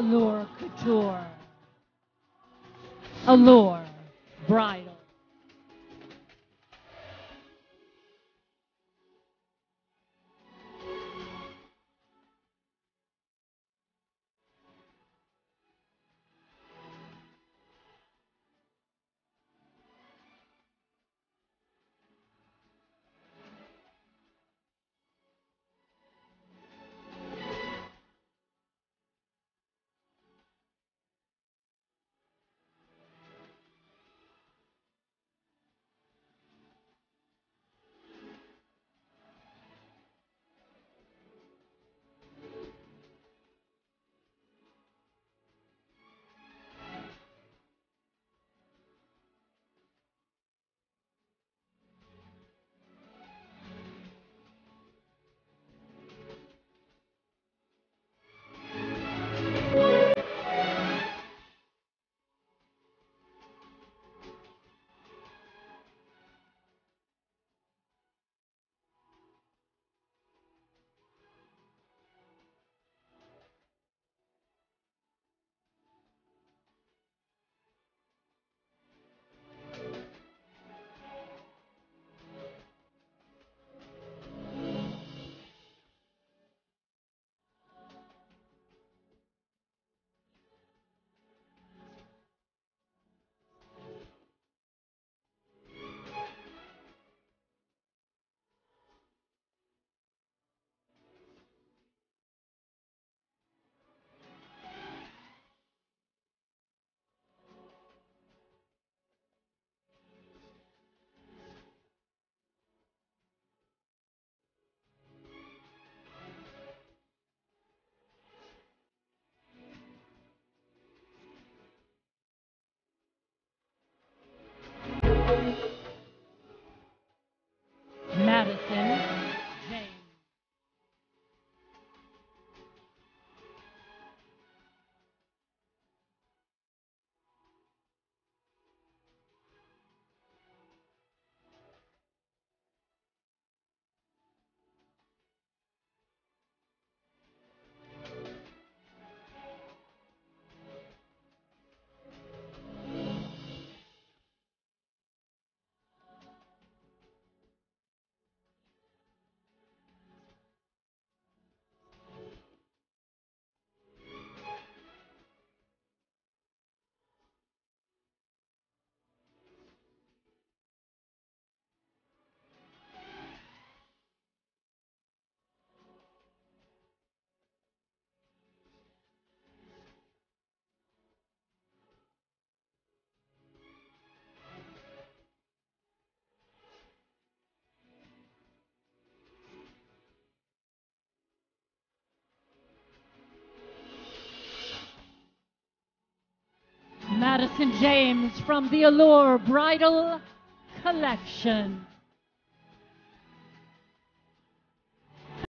Allure Couture. Allure Bridal. Madison James from the Allure Bridal Collection.